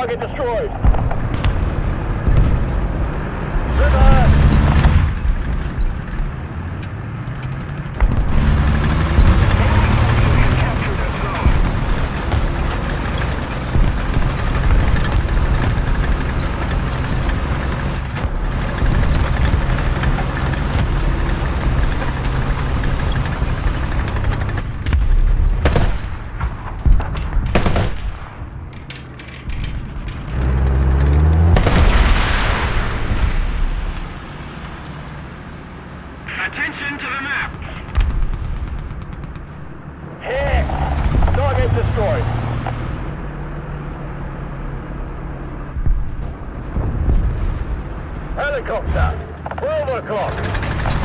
Target destroyed. River! Helicopter! 12 o'clock.